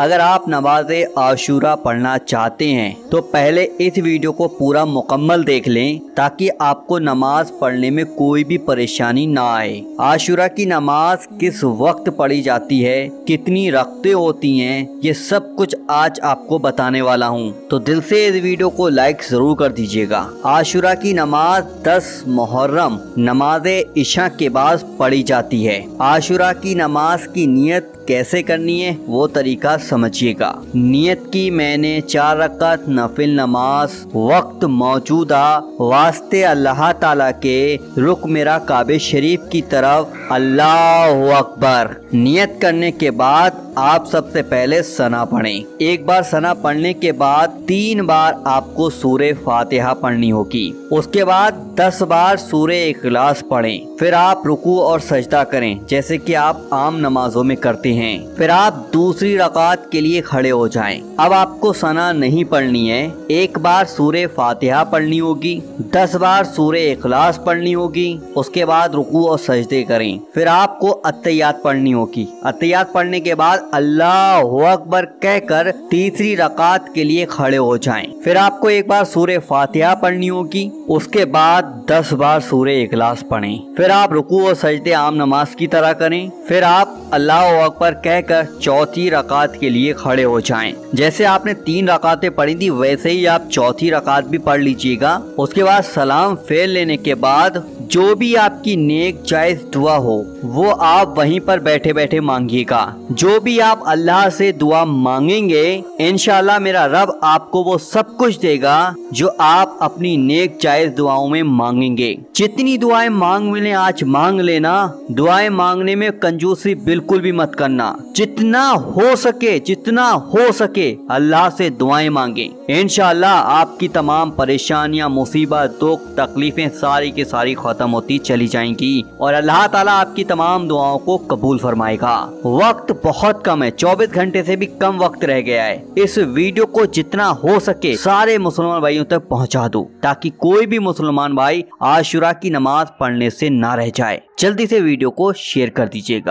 अगर आप नमाज़ आशूरा पढ़ना चाहते हैं तो पहले इस वीडियो को पूरा मुकम्मल देख लें, ताकि आपको नमाज़ पढ़ने में कोई भी परेशानी ना आए। आशूरा की नमाज़ किस वक्त पढ़ी जाती है, कितनी रखते होती हैं, ये सब कुछ आज आपको बताने वाला हूँ। तो दिल से इस वीडियो को लाइक ज़रूर कर दीजिएगा। आशूरा की नमाज़ 10 मुहर्रम, नमाज़ इशा के बाद पढ़ी जाती है। आशूरा की नमाज़ की नियत कैसे करनी है, वो तरीका समझिएगा। नियत की मैंने चार रकात नफिल नमाज़, वक्त मौजूदा, वास्ते अल्लाह ताला के रुक मेरा काबे शरीफ की तरफ़ अल्लाह अकबर। नियत करने के बाद आप सबसे पहले सना पढ़ें। एक बार सना पढ़ने के बाद तीन बार आपको सूर्य फातिहा पढ़नी होगी। उसके बाद दस बार सूर्य इखलास पढ़ें। फिर आप रुकू और सजदा करें, जैसे कि आप आम नमाजों में करते फिर आप दूसरी रकात के लिए खड़े हो जाएँ। अब आपको सना नहीं पढ़नी है। एक बार सूर्य फातिहा पढ़नी होगी, दस बार सूर्य इखलास पढ़नी होगी, उसके बाद रुकू और सजदे करें। फिर आपको अतयात पढ़नी होगी। अतयात पढ़ने के बाद अल्लाह अकबर कहकर तीसरी रकात के लिए खड़े हो जाएँ। फिर आपको एक बार सूर्य फातिहा पढ़नी होगी, उसके बाद दस बार सूर्य इखलास पढ़ें। फिर आप रुकू और सजदे आम नमाज़ की तरह करें। फिर आप अल्लाह अकबर कहकर चौथी रकात के लिए खड़े हो जाएँ। जैसे आपने तीन रकातें पढ़ी थी, वैसे ही आप चौथी रकात भी पढ़ लीजिएगा उसके बाद सलाम फेर लेने के बाद जो भी आपकी नेक जायज़ दुआ हो, वो आप वहीं पर बैठे बैठे मांगिएगा। जो भी आप अल्लाह से दुआ मांगेंगे इनशाला मेरा रब आपको वो सब कुछ देगा जो आप अपनी नेक जायज़ दुआओं में मांगेंगे। जितनी दुआएँ मांग मिले आज मांग लेना, दुआएँ मांगने में कंजूसी बिल्कुल भी मत करना। जितना हो सके, जितना हो सके अल्लाह से दुआएँ मांगे। इनशाला आपकी तमाम परेशानियाँ, मुसीबत, दुख, तकलीफें सारी की सारी खत्म होती चली जाएँगी और अल्लाह ताला आपकी तमाम दुआओं को कबूल फरमाएगा। वक्त बहुत कम है 24 घंटे से भी कम वक्त रह गया है। इस वीडियो को जितना हो सके सारे मुसलमान भाइयों तक पहुँचा दो, ताकि कोई भी मुसलमान भाई आशुरा की नमाज़ पढ़ने ऐसी ना रह जाए। जल्दी ऐसी वीडियो को शेयर कर दीजिएगा।